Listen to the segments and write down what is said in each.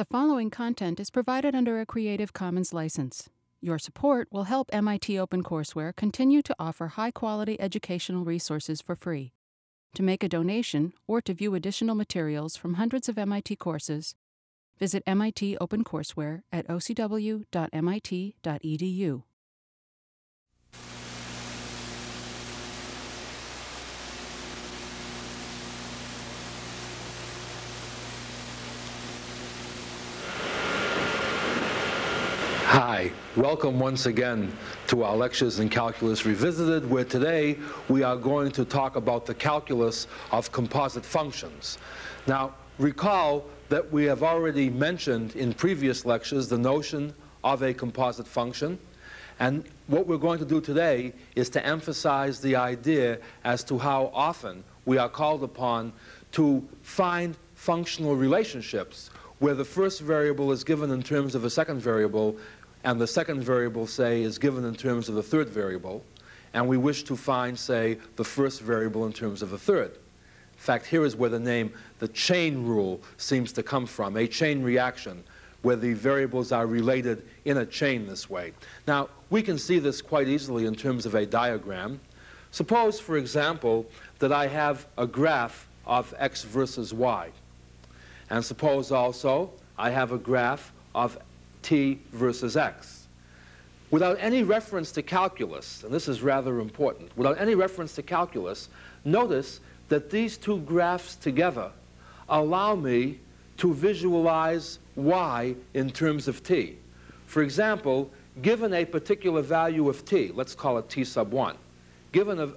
The following content is provided under a Creative Commons license. Your support will help MIT OpenCourseware continue to offer high quality educational resources for free. To make a donation or to view additional materials from hundreds of MIT courses, visit MIT OpenCourseware at ocw.mit.edu. Hi, welcome once again to our lectures in Calculus Revisited, where today we are going to talk about the calculus of composite functions. Now, recall that we have already mentioned in previous lectures the notion of a composite function, and what we're going to do today is to emphasize the idea as to how often we are called upon to find functional relationships where the first variable is given in terms of a second variable and the second variable, say, is given in terms of the third variable, and we wish to find, say, the first variable in terms of the third. In fact, here is where the name, the chain rule, seems to come from, a chain reaction, where the variables are related in a chain this way. Now, we can see this quite easily in terms of a diagram. Suppose, for example, that I have a graph of x versus y. And suppose also I have a graph of t versus x. Without any reference to calculus, and this is rather important, without any reference to calculus, notice that these two graphs together allow me to visualize y in terms of t. For example, given a particular value of t, let's call it t sub 1, given a,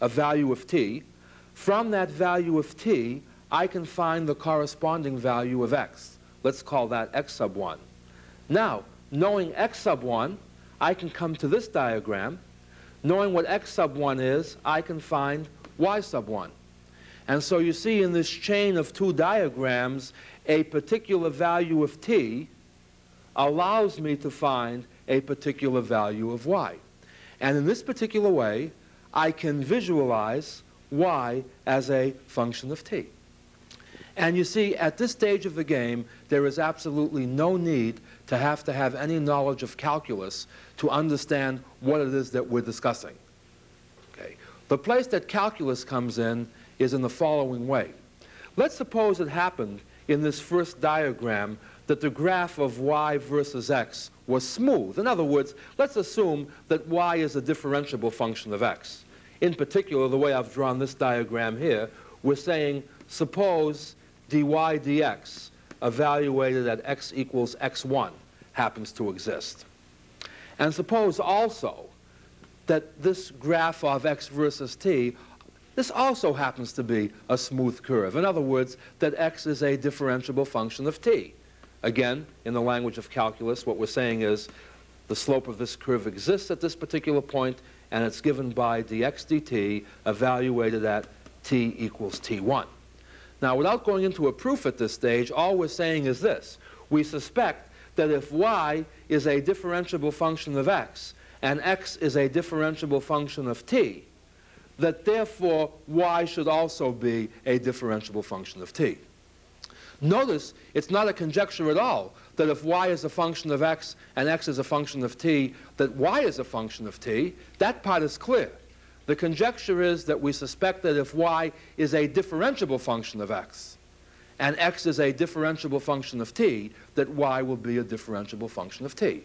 a value of t, from that value of t, I can find the corresponding value of x. Let's call that x sub 1. Now, knowing x sub 1, I can come to this diagram. Knowing what x sub 1 is, I can find y sub 1. And so you see in this chain of two diagrams, a particular value of t allows me to find a particular value of y. And in this particular way, I can visualize y as a function of t. And you see, at this stage of the game, there is absolutely no need to have to have any knowledge of calculus to understand what it is that we're discussing. Okay. The place that calculus comes in is in the following way. Let's suppose it happened in this first diagram that the graph of y versus x was smooth. In other words, let's assume that y is a differentiable function of x. In particular, the way I've drawn this diagram here, we're saying suppose dy dx evaluated at x equals x1 happens to exist. And suppose also that this graph of x versus t, this also happens to be a smooth curve. In other words, that x is a differentiable function of t. Again, in the language of calculus, what we're saying is the slope of this curve exists at this particular point, and it's given by dx dt evaluated at t equals t1. Now, without going into a proof at this stage, all we're saying is this. We suspect that if y is a differentiable function of x, and x is a differentiable function of t, that therefore y should also be a differentiable function of t. Notice it's not a conjecture at all that if y is a function of x and x is a function of t, that y is a function of t. That part is clear. The conjecture is that we suspect that if y is a differentiable function of x, and x is a differentiable function of t, that y will be a differentiable function of t.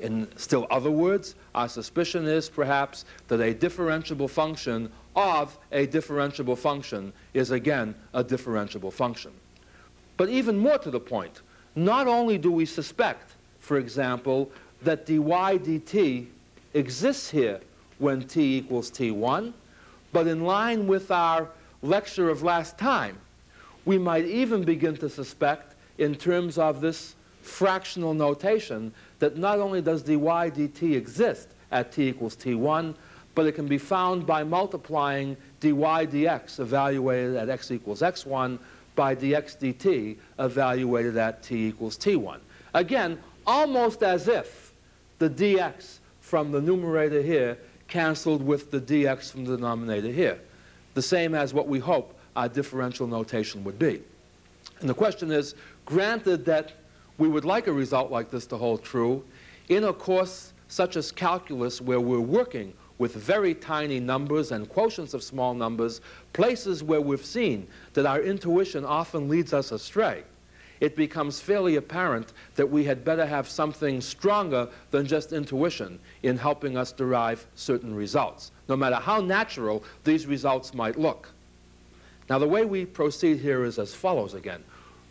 In still other words, our suspicion is perhaps that a differentiable function of a differentiable function is again a differentiable function. But even more to the point, not only do we suspect, for example, that dy dt exists here when t equals t1. But in line with our lecture of last time, we might even begin to suspect, in terms of this fractional notation, that not only does dy dt exist at t equals t1, but it can be found by multiplying dy dx evaluated at x equals x1 by dx dt evaluated at t equals t1. Again, almost as if the dx from the numerator here canceled with the dx from the denominator here. The same as what we hope our differential notation would be. And the question is, granted that we would like a result like this to hold true, in a course such as calculus where we're working with very tiny numbers and quotients of small numbers, places where we've seen that our intuition often leads us astray, it becomes fairly apparent that we had better have something stronger than just intuition in helping us derive certain results, no matter how natural these results might look. Now, the way we proceed here is as follows again.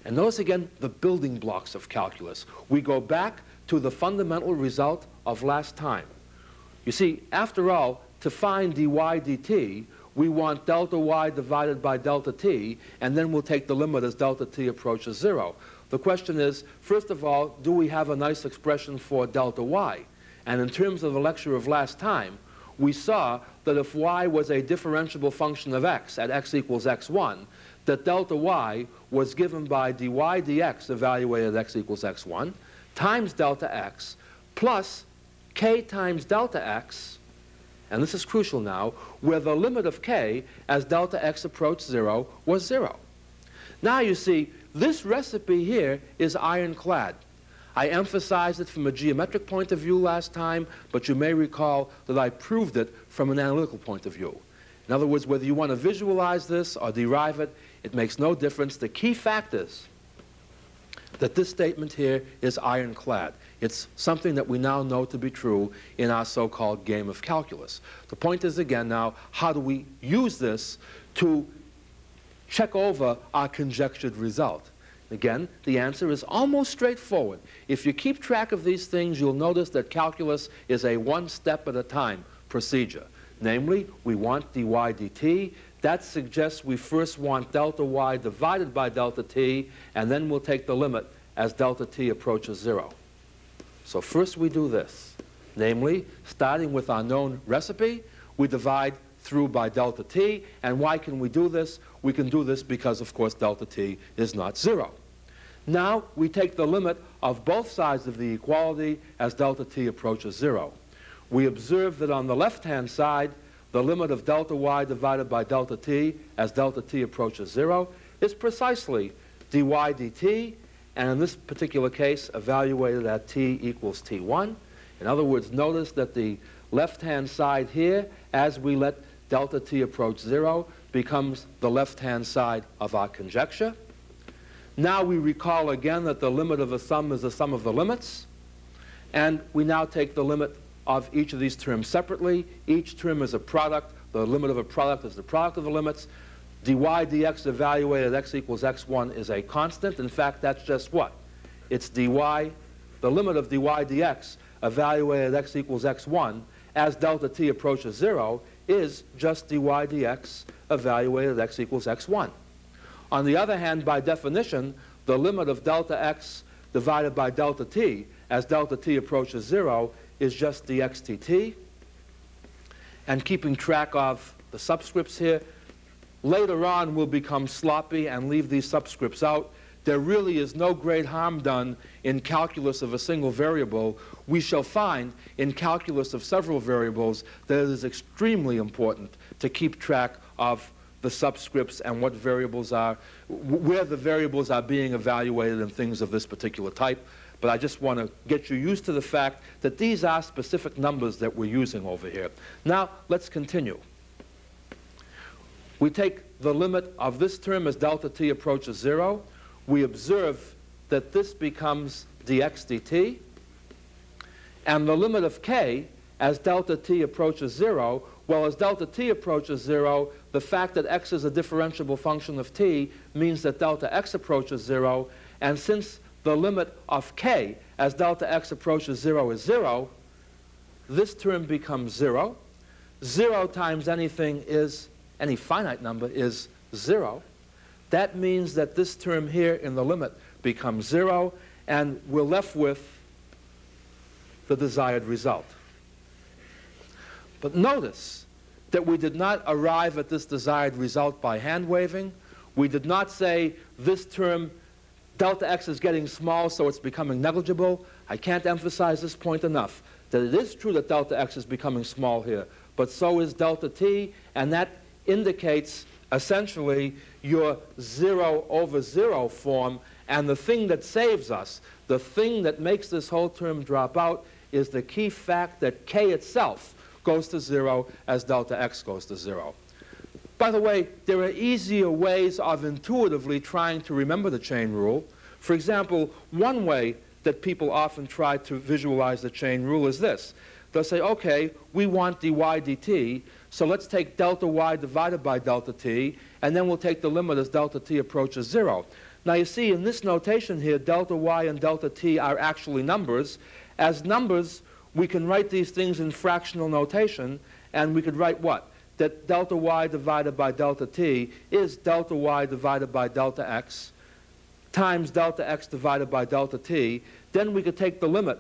And notice again the building blocks of calculus. We go back to the fundamental result of last time. You see, after all, to find dy dt, we want delta y divided by delta t, and then we'll take the limit as delta t approaches 0. The question is, first of all, do we have a nice expression for delta y? And in terms of the lecture of last time, we saw that if y was a differentiable function of x at x equals x1, that delta y was given by dy dx evaluated at x equals x1 times delta x plus k times delta x, and this is crucial now, where the limit of k as delta x approached 0 was 0. Now you see, this recipe here is ironclad. I emphasized it from a geometric point of view last time, but you may recall that I proved it from an analytical point of view. In other words, whether you want to visualize this or derive it, it makes no difference. The key fact is that this statement here is ironclad. It's something that we now know to be true in our so-called game of calculus. The point is, again, now, how do we use this to check over our conjectured result? Again, the answer is almost straightforward. If you keep track of these things, you'll notice that calculus is a one-step at a time procedure. Namely, we want dy dt. That suggests we first want delta y divided by delta t, and then we'll take the limit as delta t approaches 0. So first we do this. Namely, starting with our known recipe, we divide through by delta t. And why can we do this? We can do this because, of course, delta t is not 0. Now we take the limit of both sides of the equality as delta t approaches 0. We observe that on the left-hand side, the limit of delta y divided by delta t as delta t approaches 0 is precisely dy dt and in this particular case, evaluated at t equals t1. In other words, notice that the left-hand side here, as we let delta t approach 0, becomes the left-hand side of our conjecture. Now we recall again that the limit of a sum is the sum of the limits. And we now take the limit of each of these terms separately. Each term is a product. The limit of a product is the product of the limits dy dx evaluated at x equals x1 is a constant. In fact, that's just what? It's dy, the limit of dy dx evaluated at x equals x1 as delta t approaches 0 is just dy dx evaluated at x equals x1. On the other hand, by definition, the limit of delta x divided by delta t as delta t approaches 0 is just dx dt. And keeping track of the subscripts here, later on will become sloppy and leave these subscripts out. There really is no great harm done in calculus of a single variable. We shall find in calculus of several variables that it is extremely important to keep track of the subscripts and what variables are, where the variables are being evaluated and things of this particular type. But I just want to get you used to the fact that these are specific numbers that we're using over here. Now, let's continue. We take the limit of this term as delta t approaches 0. We observe that this becomes dx dt. And the limit of k as delta t approaches 0, well, as delta t approaches 0, the fact that x is a differentiable function of t means that delta x approaches 0. And since the limit of k as delta x approaches 0 is 0, this term becomes 0. 0 times anything is any finite number is 0, that means that this term here in the limit becomes 0, and we're left with the desired result. But notice that we did not arrive at this desired result by hand waving. We did not say this term delta x is getting small, so it's becoming negligible. I can't emphasize this point enough, that it is true that delta x is becoming small here, but so is delta t, and that indicates essentially your 0 over 0 form And the thing that saves us, the thing that makes this whole term drop out, is the key fact that k itself goes to 0 as delta x goes to 0. By the way, there are easier ways of intuitively trying to remember the chain rule. For example, one way that people often try to visualize the chain rule is this. They'll say, okay, we want dy dt, so let's take delta y divided by delta t, and then we'll take the limit as delta t approaches 0. Now you see, in this notation here, delta y and delta t are actually numbers. As numbers, we can write these things in fractional notation, and we could write what? That delta y divided by delta t is delta y divided by delta x times delta x divided by delta t. Then we could take the limit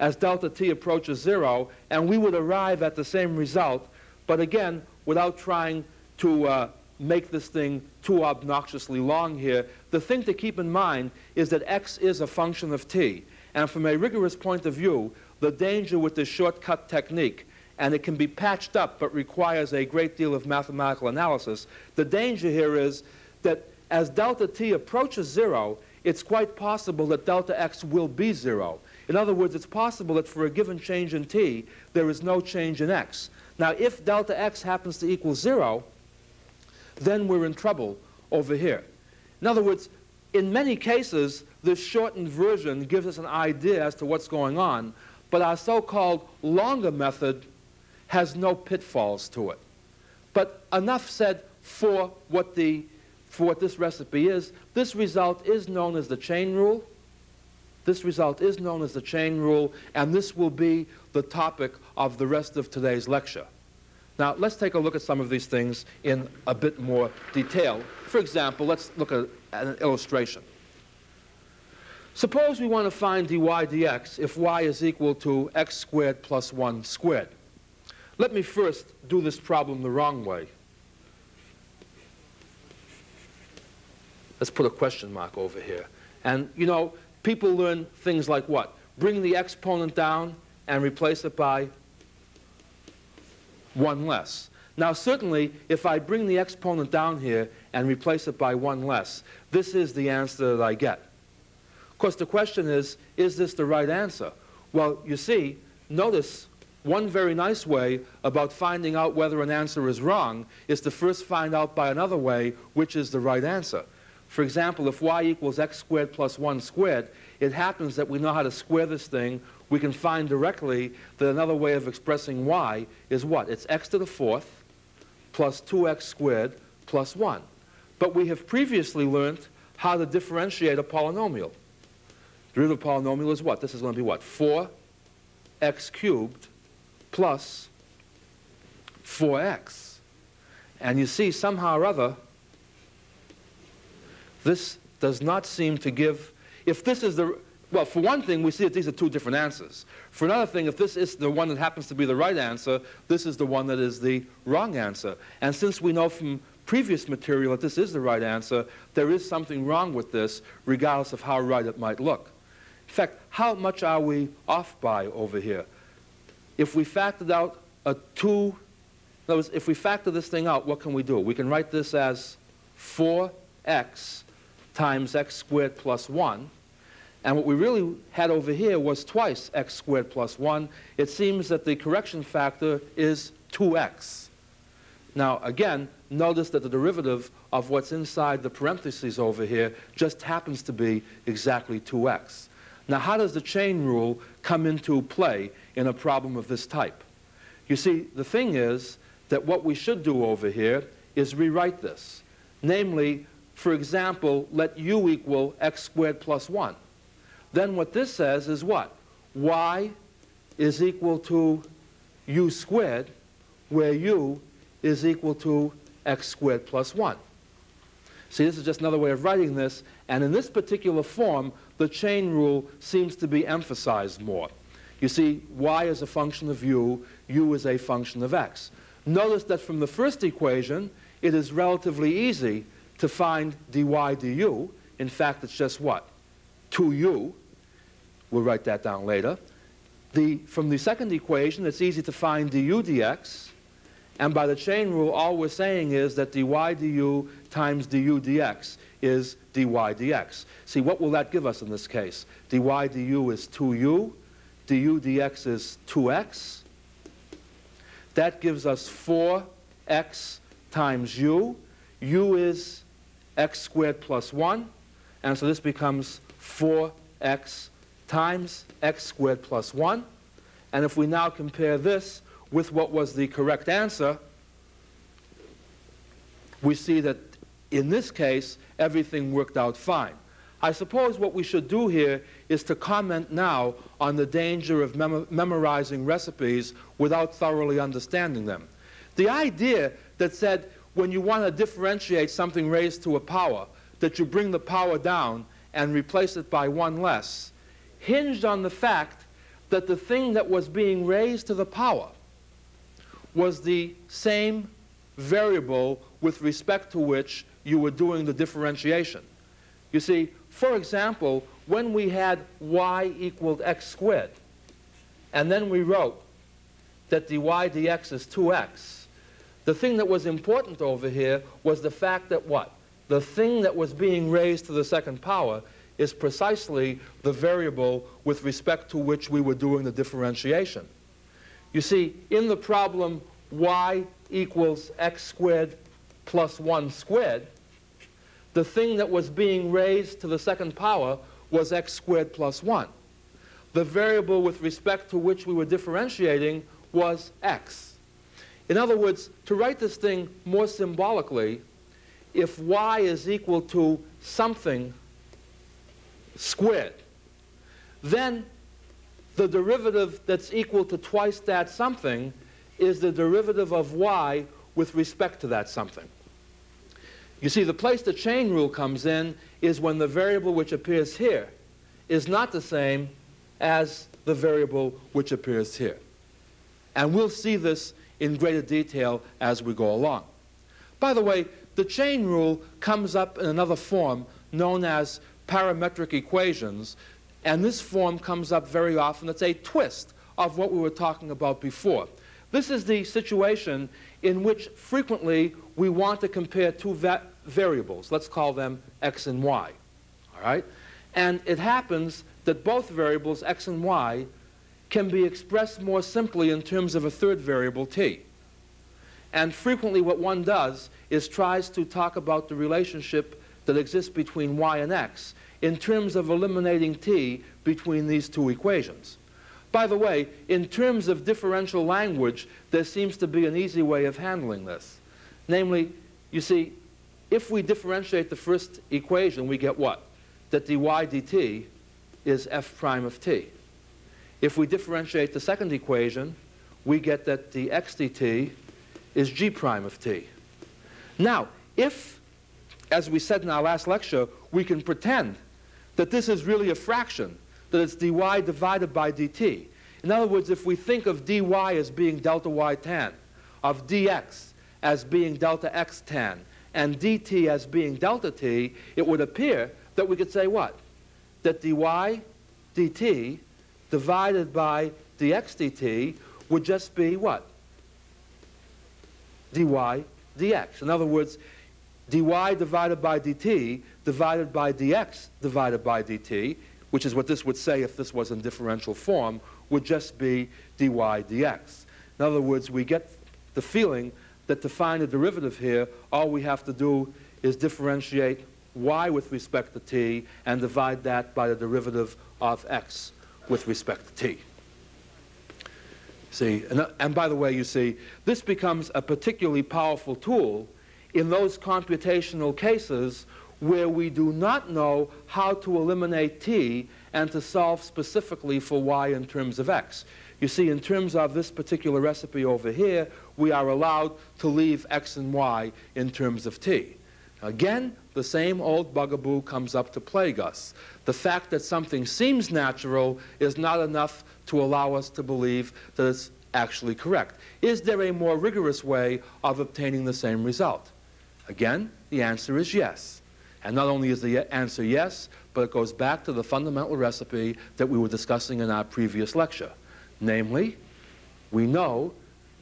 as delta t approaches 0, and we would arrive at the same result, but again, without trying to uh, make this thing too obnoxiously long here, the thing to keep in mind is that x is a function of t. And from a rigorous point of view, the danger with this shortcut technique, and it can be patched up but requires a great deal of mathematical analysis, the danger here is that as delta t approaches 0, it's quite possible that delta x will be 0. In other words, it's possible that for a given change in t, there is no change in x. Now, if delta x happens to equal 0, then we're in trouble over here. In other words, in many cases, this shortened version gives us an idea as to what's going on, but our so-called longer method has no pitfalls to it. But enough said for what, the, for what this recipe is. This result is known as the chain rule. This result is known as the chain rule, and this will be the topic of the rest of today's lecture. Now, let's take a look at some of these things in a bit more detail. For example, let's look at, an illustration. Suppose we want to find dy dx if y is equal to x squared plus 1 squared. Let me first do this problem the wrong way. Let's put a question mark over here. And, you know, people learn things like what? Bring the exponent down and replace it by 1 less. Now, certainly, if I bring the exponent down here and replace it by 1 less, this is the answer that I get. Of course, the question is, is this the right answer? Well, you see, notice one very nice way about finding out whether an answer is wrong is to first find out by another way which is the right answer. For example, if y equals x squared plus 1 squared, it happens that we know how to square this thing. We can find directly that another way of expressing y is what? It's x to the fourth plus 2x squared plus 1. But we have previously learned how to differentiate a polynomial. The Derivative polynomial is what? This is going to be what? 4x cubed plus 4x. And you see, somehow or other, this does not seem to give, if this is the, well, for one thing, we see that these are two different answers. For another thing, if this is the one that happens to be the right answer, this is the one that is the wrong answer. And since we know from previous material that this is the right answer, there is something wrong with this, regardless of how right it might look. In fact, how much are we off by over here? If we factored out a 2, in other words, if we factor this thing out, what can we do? We can write this as 4x times x squared plus 1. And what we really had over here was twice x squared plus 1. It seems that the correction factor is 2x. Now, again, notice that the derivative of what's inside the parentheses over here just happens to be exactly 2x. Now, how does the chain rule come into play in a problem of this type? You see, the thing is that what we should do over here is rewrite this. Namely, for example, let u equal x squared plus 1. Then what this says is what? y is equal to u squared, where u is equal to x squared plus 1. See, this is just another way of writing this, and in this particular form, the chain rule seems to be emphasized more. You see, y is a function of u, u is a function of x. Notice that from the first equation, it is relatively easy to find dy du. In fact, it's just what? 2u. We'll write that down later. The, from the second equation, it's easy to find du dx. And by the chain rule, all we're saying is that dy du times du dx is dy dx. See, what will that give us in this case? dy du is 2u, du dx is 2x. That gives us 4x times u. u is x squared plus 1. And so this becomes 4x times x squared plus 1. And if we now compare this with what was the correct answer, we see that in this case, everything worked out fine. I suppose what we should do here is to comment now on the danger of mem memorizing recipes without thoroughly understanding them. The idea that said when you want to differentiate something raised to a power, that you bring the power down and replace it by one less, hinged on the fact that the thing that was being raised to the power was the same variable with respect to which you were doing the differentiation. You see, for example, when we had y equaled x squared, and then we wrote that dy dx is 2x, the thing that was important over here was the fact that what? The thing that was being raised to the second power is precisely the variable with respect to which we were doing the differentiation. You see, in the problem y equals x squared plus 1 squared, the thing that was being raised to the second power was x squared plus 1. The variable with respect to which we were differentiating was x. In other words, to write this thing more symbolically, if y is equal to something squared. Then the derivative that's equal to twice that something is the derivative of y with respect to that something. You see, the place the chain rule comes in is when the variable which appears here is not the same as the variable which appears here. And we'll see this in greater detail as we go along. By the way, the chain rule comes up in another form known as parametric equations, and this form comes up very often. It's a twist of what we were talking about before. This is the situation in which frequently we want to compare two va variables. Let's call them x and y. All right? And it happens that both variables, x and y, can be expressed more simply in terms of a third variable, t. And frequently what one does is tries to talk about the relationship that exists between y and x in terms of eliminating t between these two equations. By the way, in terms of differential language, there seems to be an easy way of handling this. Namely, you see, if we differentiate the first equation, we get what? That dy dt is f prime of t. If we differentiate the second equation, we get that dx dt is g prime of t. Now, if, as we said in our last lecture, we can pretend that this is really a fraction, that it's dy divided by dt. In other words, if we think of dy as being delta y tan, of dx as being delta x tan, and dt as being delta t, it would appear that we could say what? That dy dt divided by dx dt would just be what? dy dx. In other words, dy divided by dt divided by dx divided by dt, which is what this would say if this was in differential form, would just be dy dx. In other words, we get the feeling that to find a derivative here, all we have to do is differentiate y with respect to t and divide that by the derivative of x with respect to t. See, and, and by the way, you see, this becomes a particularly powerful tool in those computational cases where we do not know how to eliminate t and to solve specifically for y in terms of x. You see, in terms of this particular recipe over here, we are allowed to leave x and y in terms of t. Again, the same old bugaboo comes up to plague us. The fact that something seems natural is not enough to allow us to believe that it's actually correct. Is there a more rigorous way of obtaining the same result? Again, the answer is yes. And not only is the answer yes, but it goes back to the fundamental recipe that we were discussing in our previous lecture. Namely, we know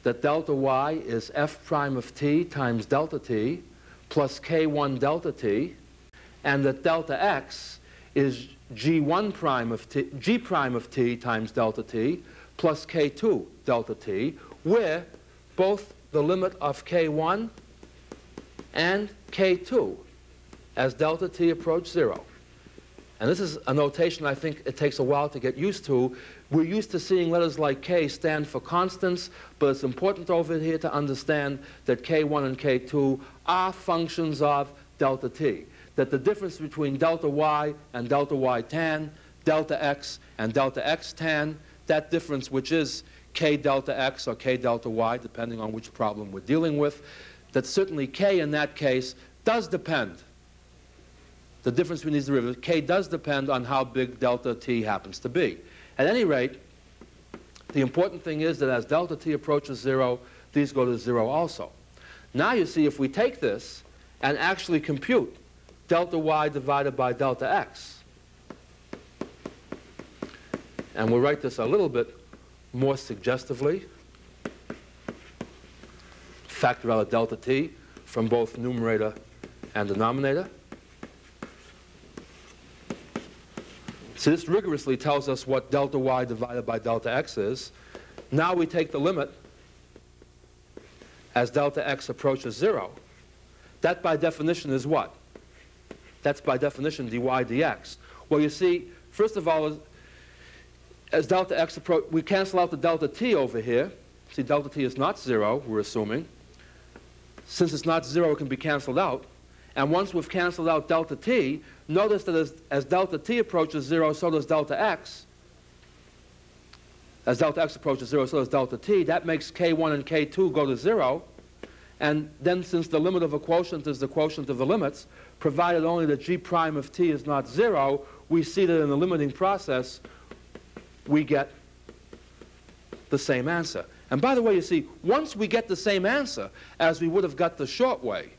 that delta y is f prime of t times delta t plus k1 delta t, and that delta x is g1 prime of t, g prime of t times delta t plus k2 delta t, where both the limit of k1 and k2 as delta t approach 0. And this is a notation I think it takes a while to get used to. We're used to seeing letters like k stand for constants, but it's important over here to understand that k1 and k2 are functions of delta t. That the difference between delta y and delta y tan, delta x and delta x tan, that difference which is k delta x or k delta y, depending on which problem we're dealing with, that certainly k in that case does depend the difference between these derivatives, k does depend on how big delta t happens to be. At any rate, the important thing is that as delta t approaches 0, these go to 0 also. Now you see if we take this and actually compute delta y divided by delta x, and we'll write this a little bit more suggestively, factor out delta t from both numerator and denominator. So this rigorously tells us what delta y divided by delta x is. Now we take the limit as delta x approaches 0. That by definition is what? That's by definition dy dx. Well, you see, first of all, as delta x approach, we cancel out the delta t over here. See, delta t is not 0, we're assuming. Since it's not 0, it can be canceled out. And once we've canceled out delta t, notice that as, as delta t approaches 0, so does delta x. As delta x approaches 0, so does delta t. That makes k1 and k2 go to 0. And then since the limit of a quotient is the quotient of the limits, provided only that g prime of t is not 0, we see that in the limiting process, we get the same answer. And by the way, you see, once we get the same answer as we would have got the short way,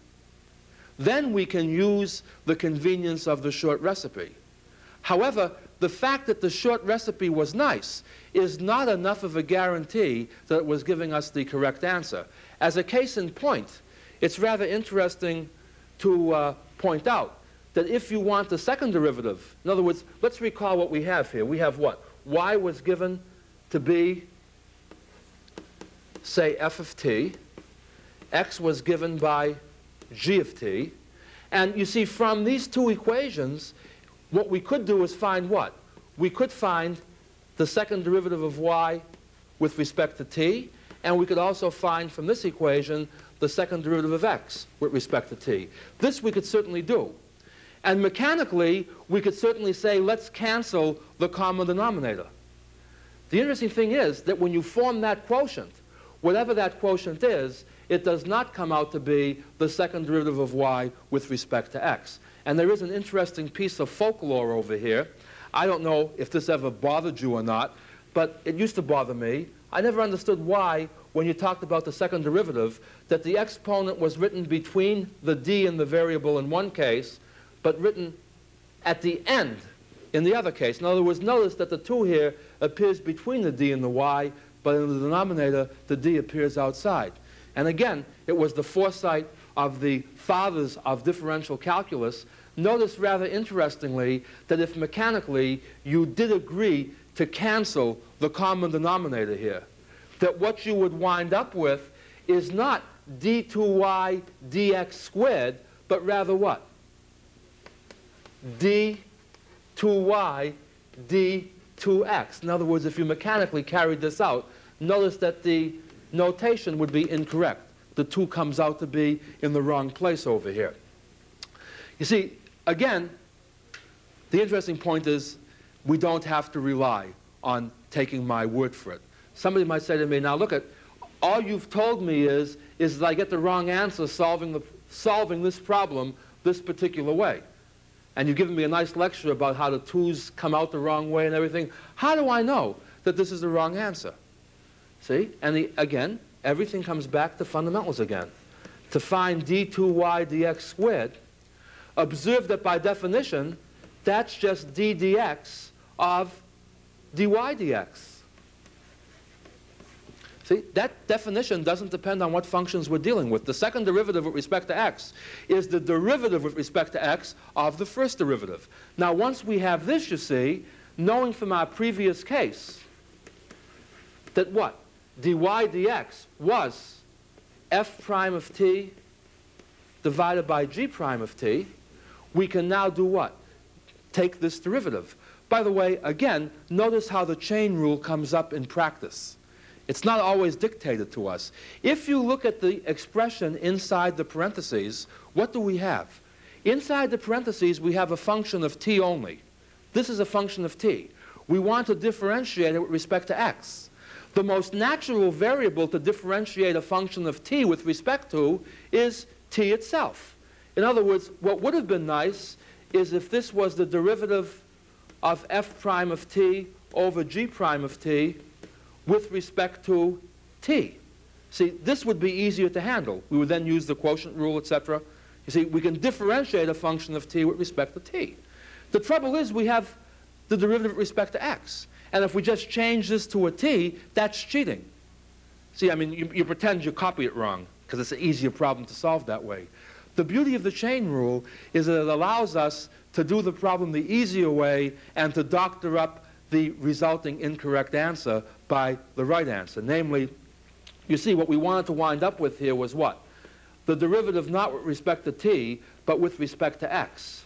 then we can use the convenience of the short recipe. However, the fact that the short recipe was nice is not enough of a guarantee that it was giving us the correct answer. As a case in point, it's rather interesting to uh, point out that if you want the second derivative, in other words, let's recall what we have here. We have what? y was given to be, say, f of t. x was given by g of t. And you see, from these two equations, what we could do is find what? We could find the second derivative of y with respect to t, and we could also find from this equation the second derivative of x with respect to t. This we could certainly do. And mechanically, we could certainly say, let's cancel the common denominator. The interesting thing is that when you form that quotient, whatever that quotient is, it does not come out to be the second derivative of y with respect to x. And there is an interesting piece of folklore over here. I don't know if this ever bothered you or not, but it used to bother me. I never understood why, when you talked about the second derivative, that the exponent was written between the d and the variable in one case, but written at the end in the other case. In other words, notice that the 2 here appears between the d and the y, but in the denominator, the d appears outside. And again, it was the foresight of the fathers of differential calculus. Notice rather interestingly that if mechanically you did agree to cancel the common denominator here, that what you would wind up with is not d2y dx squared, but rather what? d2y d2x. In other words, if you mechanically carried this out, notice that the notation would be incorrect. The 2 comes out to be in the wrong place over here. You see, again, the interesting point is we don't have to rely on taking my word for it. Somebody might say to me, now look at, all you've told me is, is that I get the wrong answer solving, the, solving this problem this particular way. And you've given me a nice lecture about how the twos come out the wrong way and everything. How do I know that this is the wrong answer? See? And the, again, everything comes back to fundamentals again. To find d2y dx squared, observe that by definition, that's just d dx of dy dx. See, that definition doesn't depend on what functions we're dealing with. The second derivative with respect to x is the derivative with respect to x of the first derivative. Now, once we have this, you see, knowing from our previous case that what? Dy dx was f prime of t divided by g prime of t, we can now do what? Take this derivative. By the way, again, notice how the chain rule comes up in practice. It's not always dictated to us. If you look at the expression inside the parentheses, what do we have? Inside the parentheses, we have a function of t only. This is a function of t. We want to differentiate it with respect to x. The most natural variable to differentiate a function of t with respect to is t itself. In other words, what would have been nice is if this was the derivative of f prime of t over g prime of t with respect to t. See, this would be easier to handle. We would then use the quotient rule, etc. You see, we can differentiate a function of t with respect to t. The trouble is we have the derivative with respect to x. And if we just change this to a t, that's cheating. See, I mean, you, you pretend you copy it wrong because it's an easier problem to solve that way. The beauty of the chain rule is that it allows us to do the problem the easier way and to doctor up the resulting incorrect answer by the right answer. Namely, you see, what we wanted to wind up with here was what? The derivative not with respect to t, but with respect to x.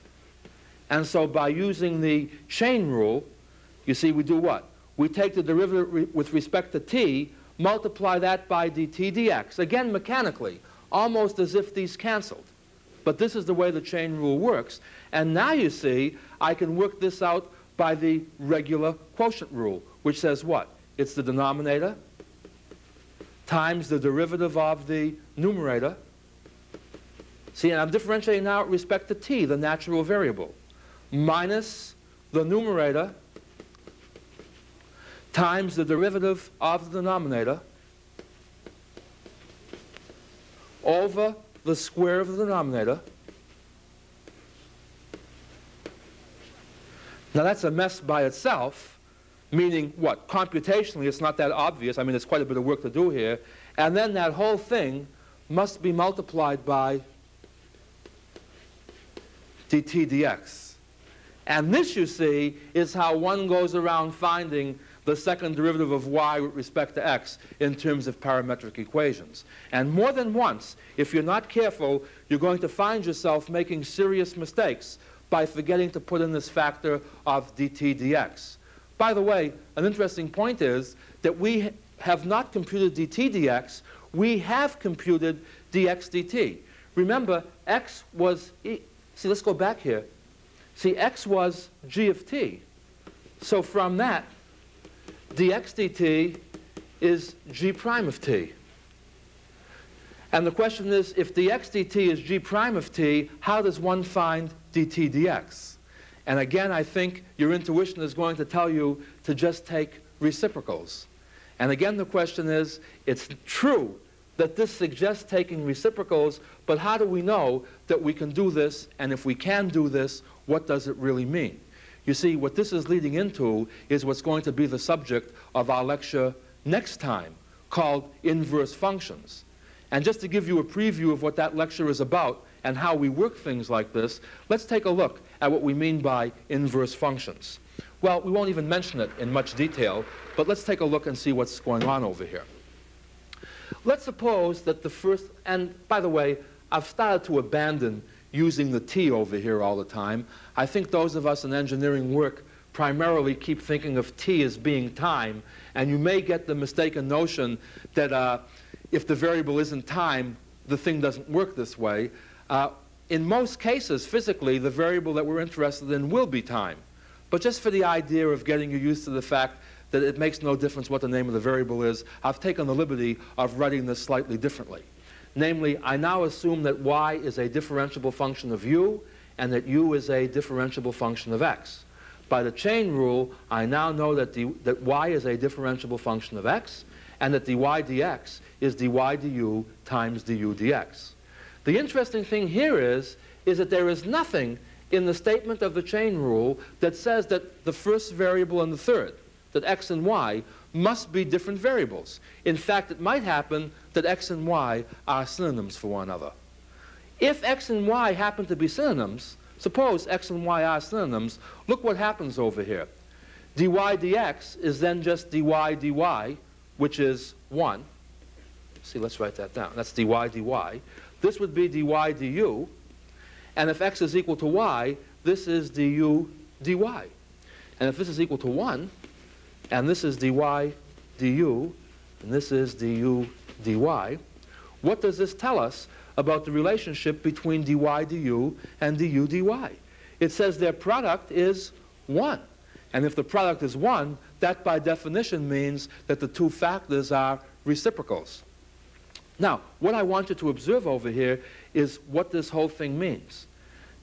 And so by using the chain rule, you see, we do what? We take the derivative re with respect to t, multiply that by dt dx, again mechanically, almost as if these canceled. But this is the way the chain rule works. And now you see, I can work this out by the regular quotient rule, which says what? It's the denominator times the derivative of the numerator. See, and I'm differentiating now with respect to t, the natural variable, minus the numerator times the derivative of the denominator over the square of the denominator. Now that's a mess by itself, meaning what? Computationally, it's not that obvious. I mean, there's quite a bit of work to do here. And then that whole thing must be multiplied by dt dx. And this, you see, is how one goes around finding the second derivative of y with respect to x in terms of parametric equations. And more than once, if you're not careful, you're going to find yourself making serious mistakes by forgetting to put in this factor of dt dx. By the way, an interesting point is that we have not computed dt dx, we have computed dx dt. Remember, x was, e see, let's go back here. See, x was g of t. So from that, dx dt is g prime of t. And the question is, if dx dt is g prime of t, how does one find dt dx? And again, I think your intuition is going to tell you to just take reciprocals. And again, the question is, it's true that this suggests taking reciprocals, but how do we know that we can do this? And if we can do this, what does it really mean? You see, what this is leading into is what's going to be the subject of our lecture next time, called inverse functions. And just to give you a preview of what that lecture is about and how we work things like this, let's take a look at what we mean by inverse functions. Well, we won't even mention it in much detail, but let's take a look and see what's going on over here. Let's suppose that the first, and by the way, I've started to abandon using the T over here all the time. I think those of us in engineering work primarily keep thinking of T as being time, and you may get the mistaken notion that uh, if the variable isn't time, the thing doesn't work this way. Uh, in most cases, physically, the variable that we're interested in will be time. But just for the idea of getting you used to the fact that it makes no difference what the name of the variable is, I've taken the liberty of writing this slightly differently. Namely, I now assume that y is a differentiable function of u and that u is a differentiable function of x. By the chain rule, I now know that, d, that y is a differentiable function of x and that dy dx is dy du times du dx. The interesting thing here is, is that there is nothing in the statement of the chain rule that says that the first variable and the third, that x and y, must be different variables. In fact, it might happen that x and y are synonyms for one another. If x and y happen to be synonyms, suppose x and y are synonyms, look what happens over here. dy dx is then just dy dy, which is 1. See, let's write that down. That's dy dy. This would be dy du. And if x is equal to y, this is du dy. And if this is equal to 1, and this is dy du, and this is du dy, what does this tell us about the relationship between dy du and du dy? It says their product is 1. And if the product is 1, that by definition means that the two factors are reciprocals. Now, what I want you to observe over here is what this whole thing means.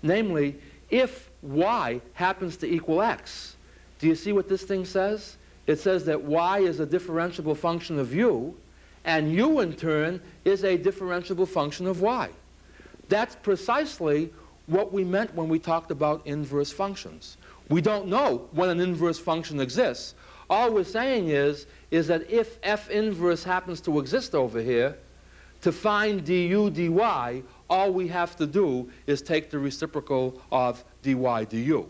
Namely, if y happens to equal x, do you see what this thing says? It says that y is a differentiable function of u, and u in turn is a differentiable function of y. That's precisely what we meant when we talked about inverse functions. We don't know when an inverse function exists. All we're saying is, is that if f inverse happens to exist over here, to find du dy, all we have to do is take the reciprocal of dy du.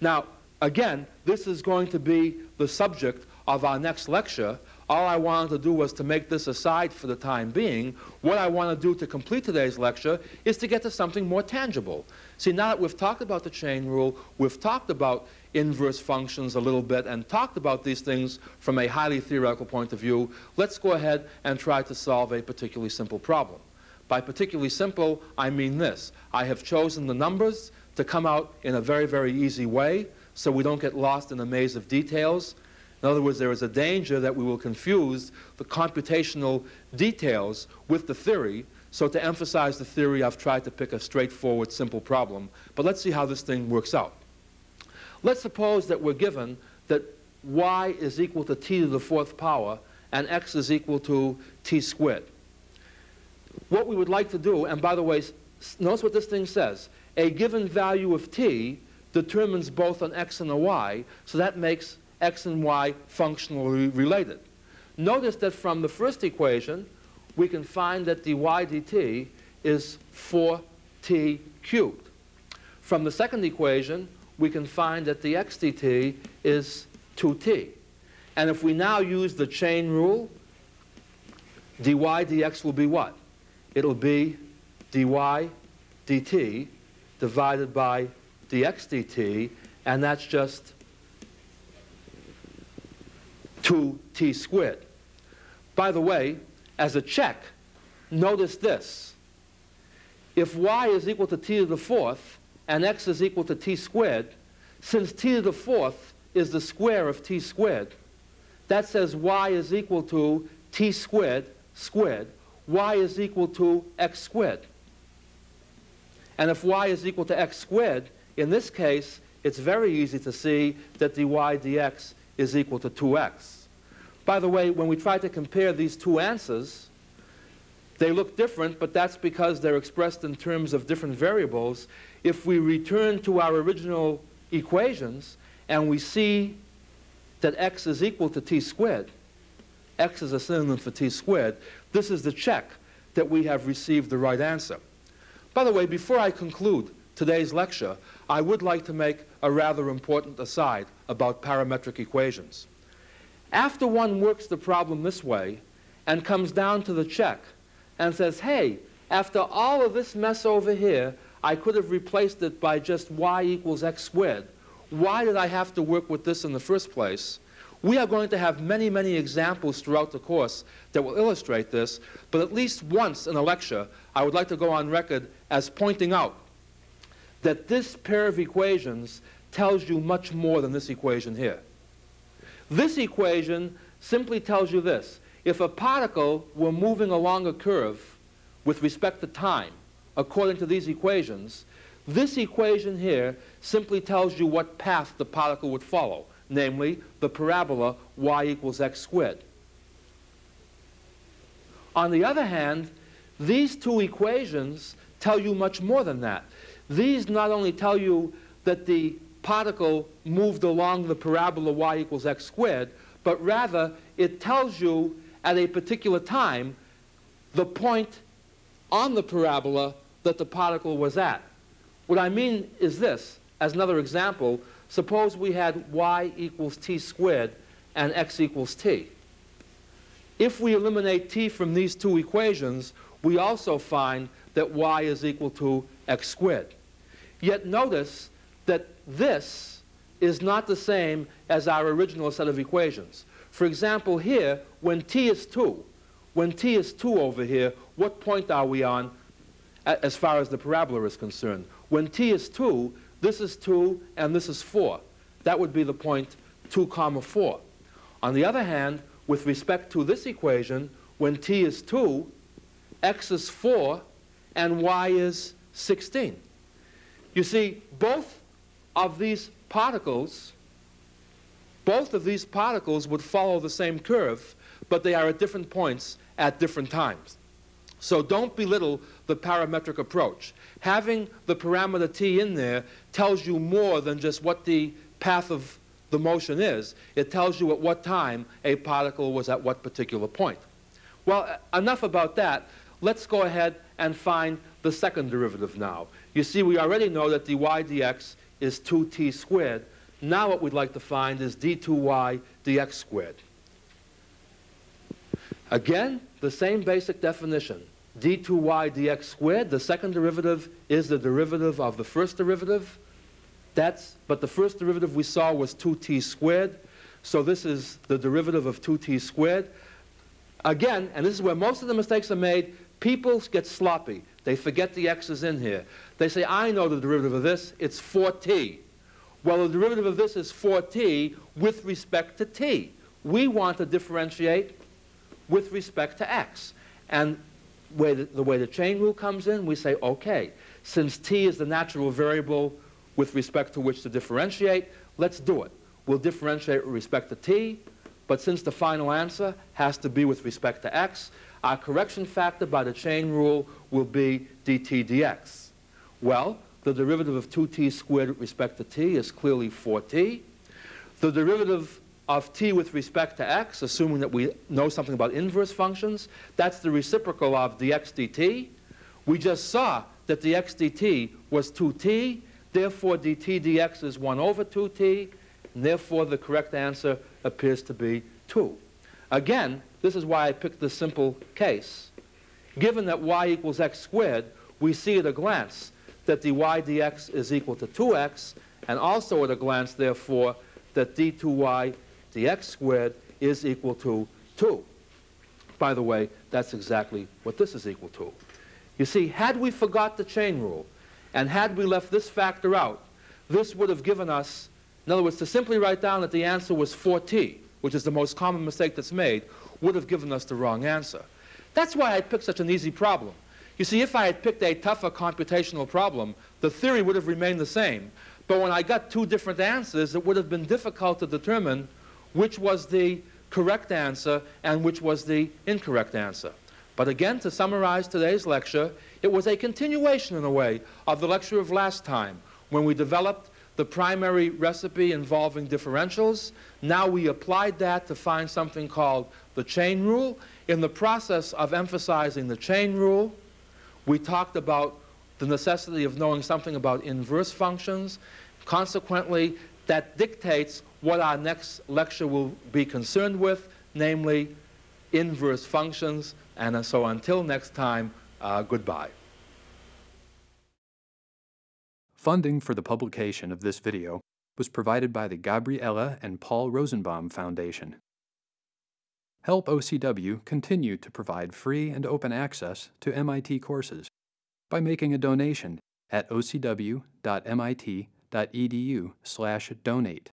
Now, Again, this is going to be the subject of our next lecture. All I wanted to do was to make this aside for the time being. What I want to do to complete today's lecture is to get to something more tangible. See, now that we've talked about the chain rule, we've talked about inverse functions a little bit and talked about these things from a highly theoretical point of view, let's go ahead and try to solve a particularly simple problem. By particularly simple, I mean this. I have chosen the numbers to come out in a very, very easy way so we don't get lost in a maze of details. In other words, there is a danger that we will confuse the computational details with the theory. So to emphasize the theory, I've tried to pick a straightforward, simple problem. But let's see how this thing works out. Let's suppose that we're given that y is equal to t to the fourth power and x is equal to t squared. What we would like to do, and by the way, notice what this thing says. A given value of t determines both an x and a y, so that makes x and y functionally related. Notice that from the first equation, we can find that dy dt is 4t cubed. From the second equation, we can find that dx dt is 2t. And if we now use the chain rule, dy dx will be what? It'll be dy dt divided by dx dt, and that's just 2t squared. By the way, as a check, notice this. If y is equal to t to the fourth and x is equal to t squared, since t to the fourth is the square of t squared, that says y is equal to t squared squared. y is equal to x squared. And if y is equal to x squared, in this case, it's very easy to see that dy dx is equal to 2x. By the way, when we try to compare these two answers, they look different, but that's because they're expressed in terms of different variables. If we return to our original equations and we see that x is equal to t squared, x is a synonym for t squared, this is the check that we have received the right answer. By the way, before I conclude today's lecture, I would like to make a rather important aside about parametric equations. After one works the problem this way and comes down to the check and says, hey, after all of this mess over here, I could have replaced it by just y equals x squared. Why did I have to work with this in the first place? We are going to have many, many examples throughout the course that will illustrate this, but at least once in a lecture, I would like to go on record as pointing out that this pair of equations tells you much more than this equation here. This equation simply tells you this. If a particle were moving along a curve with respect to time, according to these equations, this equation here simply tells you what path the particle would follow, namely the parabola y equals x squared. On the other hand, these two equations tell you much more than that. These not only tell you that the particle moved along the parabola y equals x squared, but rather it tells you at a particular time the point on the parabola that the particle was at. What I mean is this, as another example, suppose we had y equals t squared and x equals t. If we eliminate t from these two equations, we also find that y is equal to x squared. Yet notice that this is not the same as our original set of equations. For example, here, when t is 2, when t is 2 over here, what point are we on as far as the parabola is concerned? When t is 2, this is 2 and this is 4. That would be the point 2 comma 4. On the other hand, with respect to this equation, when t is 2, x is 4 and y is 16. You see, both of these particles, both of these particles would follow the same curve, but they are at different points at different times. So don't belittle the parametric approach. Having the parameter t in there tells you more than just what the path of the motion is. It tells you at what time a particle was at what particular point. Well, enough about that. Let's go ahead and find the second derivative now. You see, we already know that dy dx is 2t squared. Now what we'd like to find is d2y dx squared. Again, the same basic definition. d2y dx squared, the second derivative is the derivative of the first derivative. That's, but the first derivative we saw was 2t squared. So this is the derivative of 2t squared. Again, and this is where most of the mistakes are made, people get sloppy. They forget the x's in here. They say, I know the derivative of this. It's 4t. Well, the derivative of this is 4t with respect to t. We want to differentiate with respect to x. And the, the way the chain rule comes in, we say, OK, since t is the natural variable with respect to which to differentiate, let's do it. We'll differentiate with respect to t, but since the final answer has to be with respect to x, our correction factor by the chain rule will be dt dx. Well, the derivative of 2t squared with respect to t is clearly 4t. The derivative of t with respect to x, assuming that we know something about inverse functions, that's the reciprocal of dx dt. We just saw that dx dt was 2t, therefore dt dx is 1 over 2t, and therefore the correct answer appears to be 2. Again, this is why I picked this simple case. Given that y equals x squared, we see at a glance that dy dx is equal to 2x, and also at a glance, therefore, that d2y dx squared is equal to 2. By the way, that's exactly what this is equal to. You see, had we forgot the chain rule, and had we left this factor out, this would have given us, in other words, to simply write down that the answer was 4t, which is the most common mistake that's made, would have given us the wrong answer. That's why I picked such an easy problem. You see, if I had picked a tougher computational problem, the theory would have remained the same. But when I got two different answers, it would have been difficult to determine which was the correct answer and which was the incorrect answer. But again, to summarize today's lecture, it was a continuation, in a way, of the lecture of last time, when we developed the primary recipe involving differentials. Now we applied that to find something called the chain rule. In the process of emphasizing the chain rule, we talked about the necessity of knowing something about inverse functions. Consequently, that dictates what our next lecture will be concerned with, namely inverse functions. And so until next time, uh, goodbye. Funding for the publication of this video was provided by the Gabriella and Paul Rosenbaum Foundation. Help OCW continue to provide free and open access to MIT courses by making a donation at ocw.mit.edu/donate.